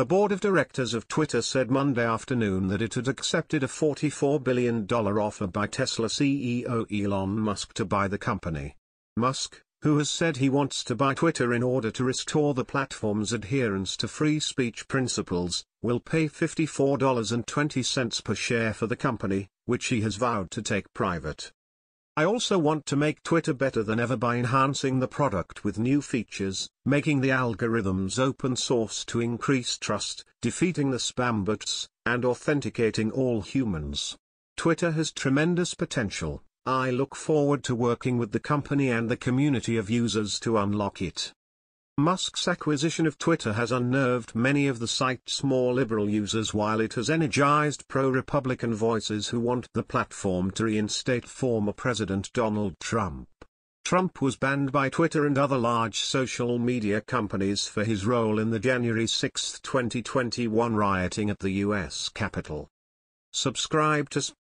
The board of directors of Twitter said Monday afternoon that it had accepted a $44 billion offer by Tesla CEO Elon Musk to buy the company. Musk, who has said he wants to buy Twitter in order to restore the platform's adherence to free speech principles, will pay $54.20 per share for the company, which he has vowed to take private. I also want to make Twitter better than ever by enhancing the product with new features, making the algorithms open source to increase trust, defeating the spam bots, and authenticating all humans. Twitter has tremendous potential. I look forward to working with the company and the community of users to unlock it. Musk's acquisition of Twitter has unnerved many of the site's more liberal users while it has energized pro-Republican voices who want the platform to reinstate former President Donald Trump. Trump was banned by Twitter and other large social media companies for his role in the January 6, 2021 rioting at the U.S. Capitol. Subscribe to